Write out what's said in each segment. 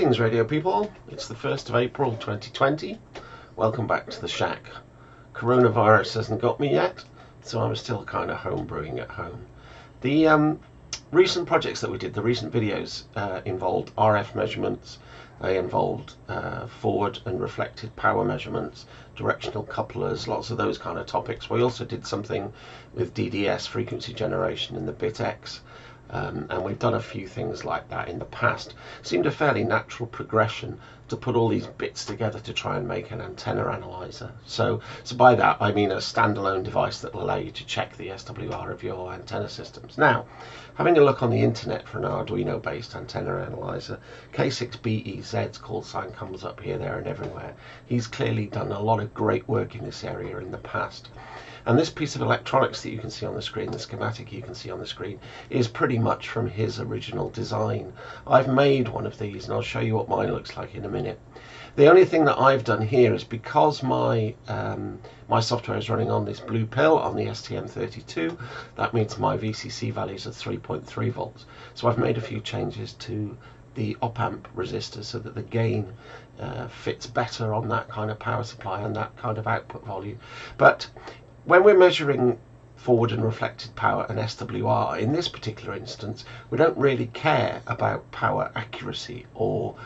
Greetings, radio people. It's the 1st of April 2020. Welcome back to the shack. Coronavirus hasn't got me yet, so I'm still kind of home brewing at home. The um, recent projects that we did, the recent videos, uh, involved RF measurements, they involved uh, forward and reflected power measurements, directional couplers, lots of those kind of topics. We also did something with DDS, frequency generation, in the BitX. Um, and we've done a few things like that in the past. Seemed a fairly natural progression to put all these bits together to try and make an antenna analyzer. So, so by that I mean a standalone device that will allow you to check the SWR of your antenna systems. Now, having a look on the internet for an Arduino based antenna analyzer, K6BEZ's call sign comes up here, there and everywhere. He's clearly done a lot of great work in this area in the past. And this piece of electronics that you can see on the screen, the schematic you can see on the screen, is pretty much from his original design. I've made one of these and I'll show you what mine looks like in a minute. The only thing that I've done here is because my um, my software is running on this blue pill on the STM32, that means my VCC values are 3.3 volts. So I've made a few changes to the op amp resistor so that the gain uh, fits better on that kind of power supply and that kind of output volume. But when we're measuring forward and reflected power and SWR, in this particular instance, we don't really care about power accuracy or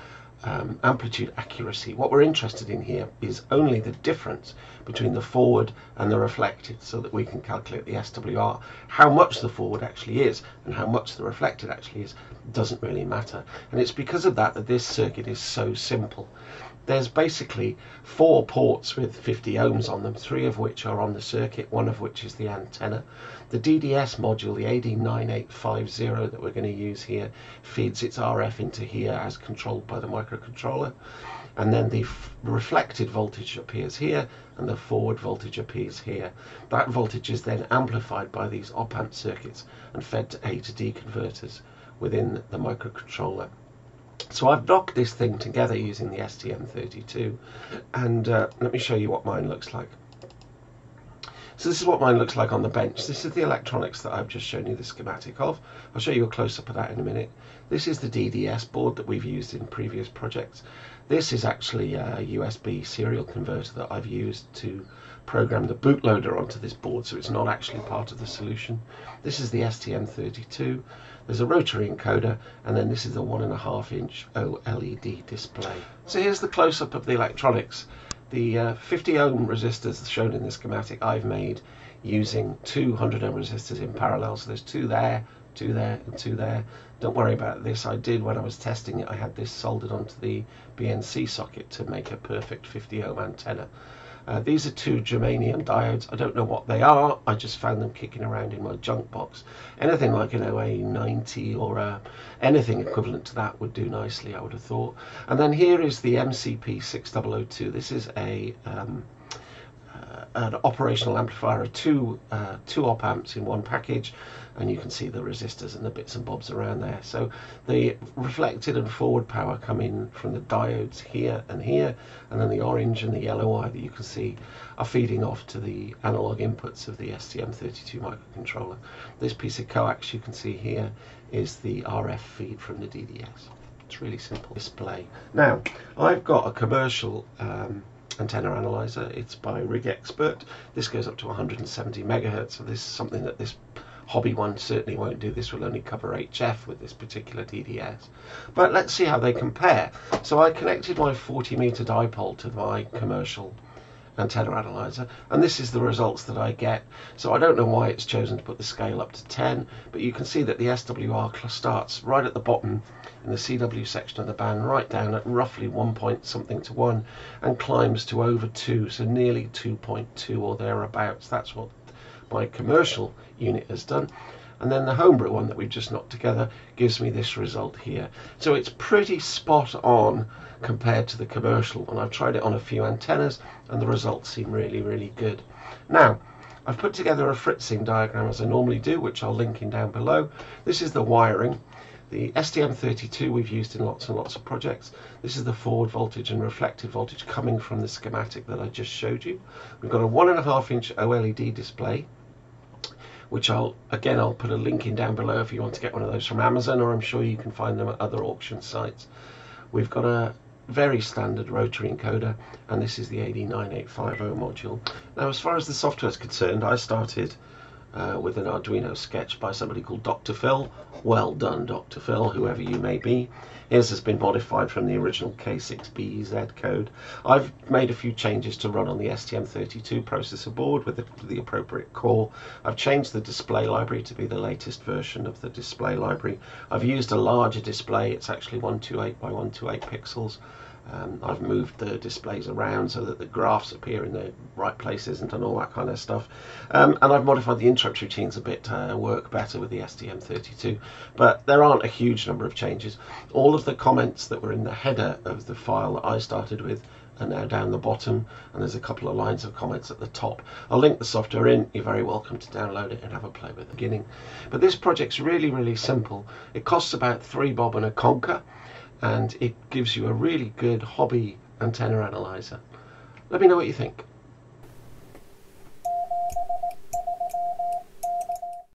um, amplitude accuracy. What we're interested in here is only the difference between the forward and the reflected so that we can calculate the SWR. How much the forward actually is and how much the reflected actually is doesn't really matter. And it's because of that that this circuit is so simple there's basically four ports with 50 ohms on them, three of which are on the circuit, one of which is the antenna. The DDS module, the AD9850 that we're going to use here, feeds its RF into here as controlled by the microcontroller. And then the reflected voltage appears here and the forward voltage appears here. That voltage is then amplified by these op-amp circuits and fed to A to D converters within the microcontroller. So I've docked this thing together using the STM32 and uh, let me show you what mine looks like. So this is what mine looks like on the bench. This is the electronics that I've just shown you the schematic of. I'll show you a close-up of that in a minute. This is the DDS board that we've used in previous projects. This is actually a USB serial converter that I've used to program the bootloader onto this board so it's not actually part of the solution. This is the STM32. There's a rotary encoder and then this is a one and a half inch OLED display. So here's the close-up of the electronics. The uh, 50 ohm resistors shown in the schematic I've made using 200 ohm resistors in parallel. So there's two there, two there and two there. Don't worry about this. I did when I was testing it. I had this soldered onto the BNC socket to make a perfect 50 ohm antenna. Uh, these are two germanium diodes. I don't know what they are. I just found them kicking around in my junk box. Anything like an OA90 or uh, anything equivalent to that would do nicely, I would have thought. And then here is the MCP 6002. This is a um, an operational amplifier of two uh, two op amps in one package and you can see the resistors and the bits and bobs around there. So the reflected and forward power come in from the diodes here and here, and then the orange and the yellow wire that you can see are feeding off to the analog inputs of the STM32 microcontroller. This piece of coax you can see here is the RF feed from the DDS. It's really simple display. Now, I've got a commercial um, antenna analyzer. It's by Rig Expert. This goes up to 170 megahertz. So this is something that this hobby one certainly won't do. This will only cover HF with this particular DDS. But let's see how they compare. So I connected my 40 meter dipole to my commercial antenna analyzer and this is the results that I get so I don't know why it's chosen to put the scale up to 10 but you can see that the SWR starts right at the bottom in the CW section of the band right down at roughly 1 point something to 1 and climbs to over 2 so nearly 2.2 or thereabouts that's what my commercial unit has done. And then the homebrew one that we've just knocked together gives me this result here. So it's pretty spot on compared to the commercial one. I've tried it on a few antennas and the results seem really, really good. Now, I've put together a fritzing diagram as I normally do, which I'll link in down below. This is the wiring. The STM32 we've used in lots and lots of projects. This is the forward voltage and reflected voltage coming from the schematic that I just showed you. We've got a one and a half inch OLED display which I'll again I'll put a link in down below if you want to get one of those from Amazon or I'm sure you can find them at other auction sites. We've got a very standard rotary encoder and this is the AD9850 module. Now as far as the software is concerned I started uh, with an Arduino sketch by somebody called Dr. Phil. Well done, Dr. Phil, whoever you may be. His has been modified from the original K6BEZ code. I've made a few changes to run on the STM32 processor board with the, the, appropriate core. I've changed the display library to be the latest version of the display library. I've used a larger display. It's actually 128 by 128 pixels. Um, I've moved the displays around so that the graphs appear in the right places and done all that kind of stuff. Um, and I've modified the interrupt routines a bit to work better with the STM32. But there aren't a huge number of changes. All of the comments that were in the header of the file that I started with are now down the bottom and there's a couple of lines of comments at the top. I'll link the software in, you're very welcome to download it and have a play with it beginning. But this project's really, really simple. It costs about three bob and a conker and it gives you a really good hobby antenna analyzer. Let me know what you think.